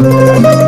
Música